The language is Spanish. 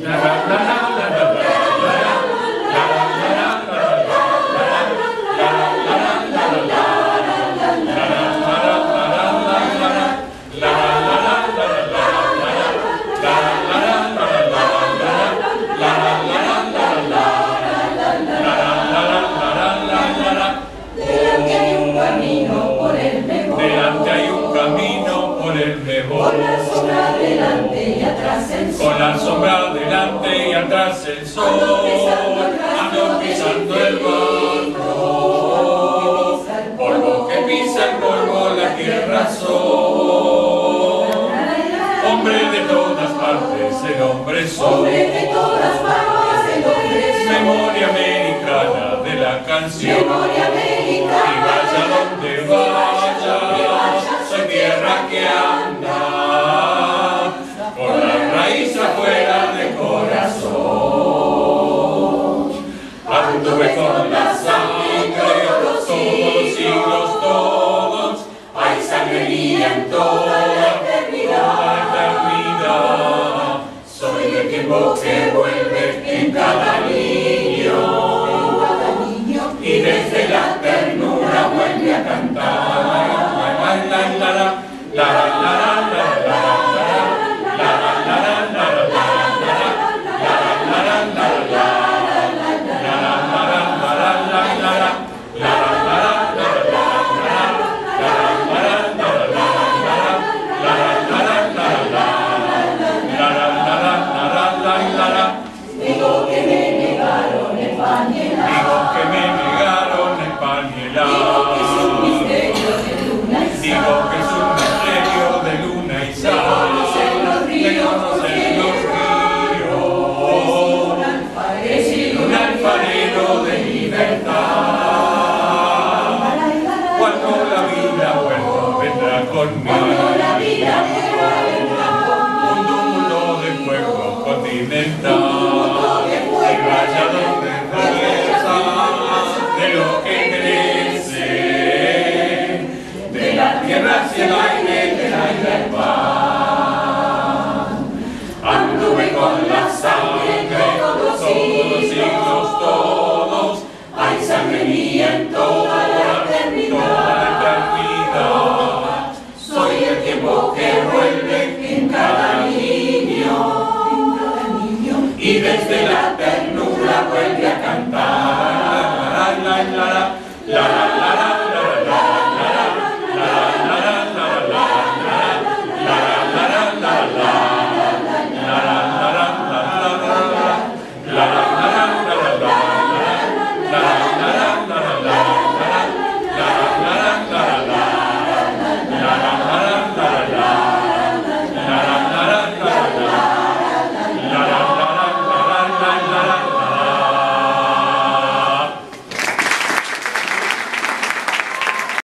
Yeah. Con la sombra delante y atrás el sol. Con la sombra delante y atrás el sol. Ando pisando el, rastro pisando el barro. Polvo que pisa el polvo, la tierra soy. Hombre de todas partes, el hombre soy. Hombre de todas partes, el hombre soy. Memoria americana de la canción. Memoria americana. Y vaya donde va. Raíz afuera de corazón. Anduve con la sangre todos los siglos todos. Hay sangre mía en toda la eternidad. Soy el tiempo que vuelve en cada conmigo. la vida Un mundo de fuego continental. Y vaya donde regresa de lo que crece. De la tierra hacia el aire